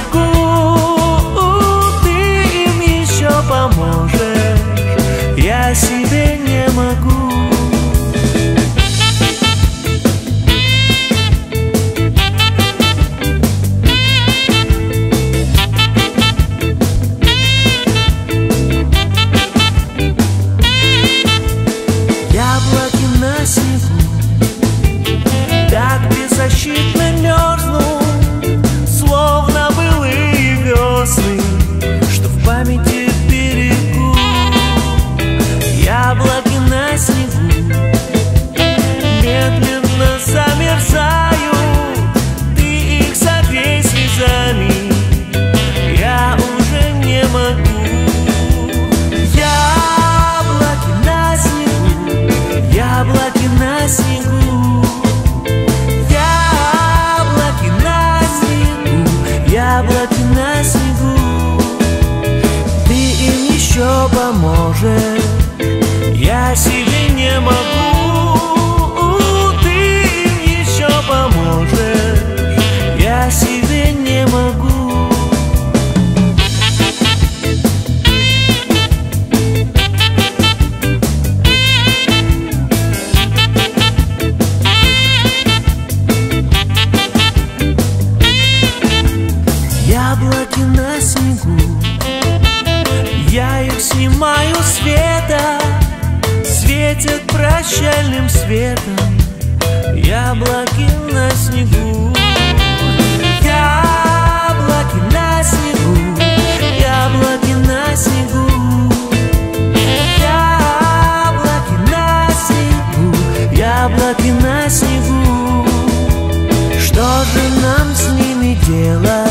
не могу Ты им еще еще поможешь. Я себе не могу Яблоки на снегу. Я их снимаю света Светят прощальным светом Яблоки на снегу Яблоки на снегу. Яблоки на снегу Яблоки на снегу. Что же нам с ними делать?